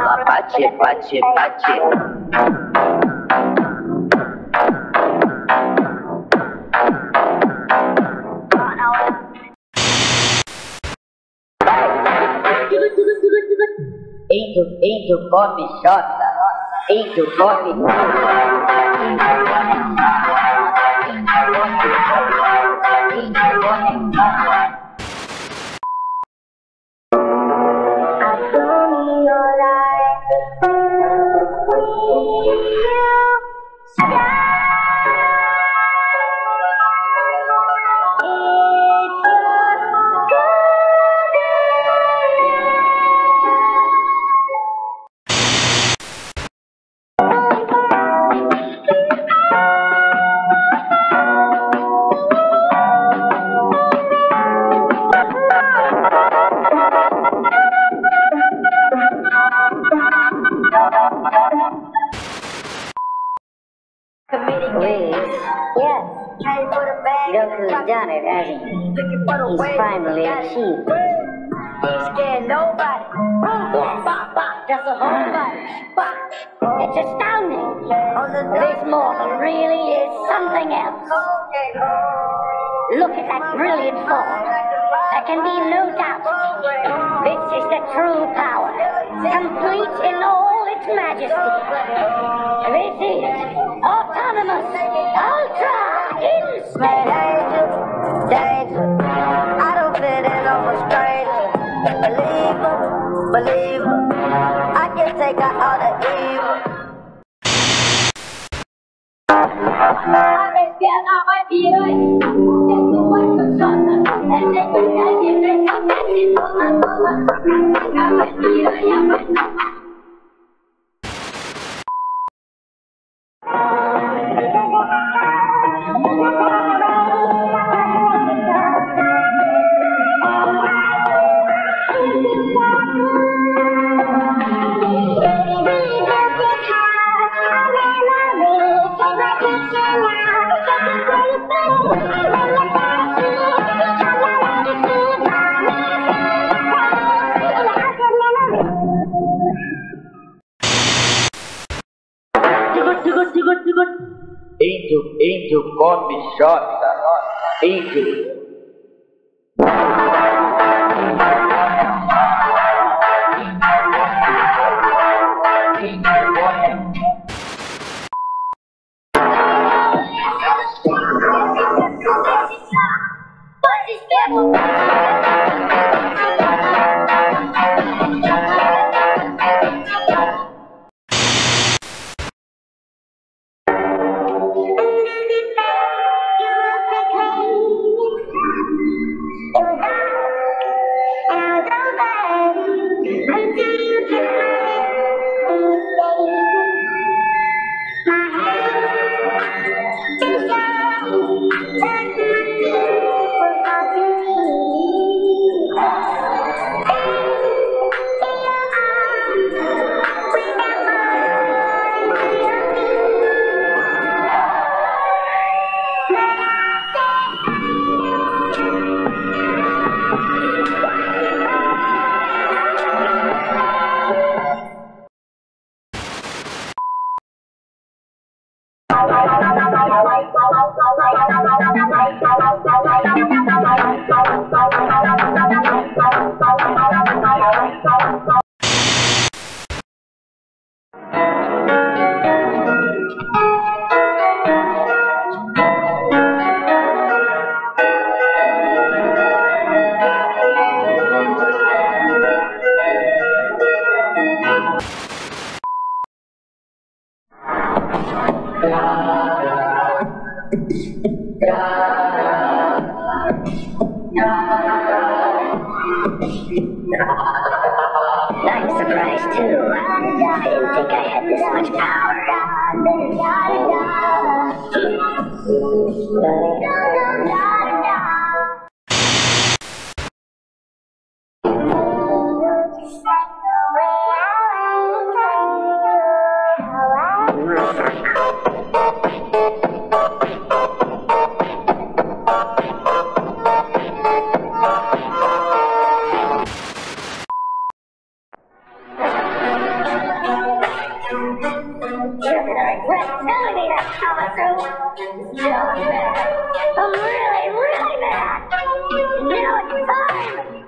ela bate, bate, bate. Indo, indo, come, jota. Indo, come. Queen, you shall. Please. Yes. Who's done it, hasn't he? He's finally achieved it. Ain't scared nobody. Just a whole bunch. It's astounding. This mortal really is something else. Look at that brilliant form. There can be no doubt. This is the true power, complete in all its majesty. This is autonomous, ultra. Man, danger. I don't fit in, I'm a stranger. Believer, believer. I can take out all the evil. Eito, eito, come xota. Thank you. I'm surprised too. I didn't think I had this much power. That, Zamasu. So mad. I'm really, really mad. Now it's time.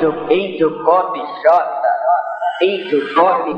Angel, Angel got me shot. Angel got me.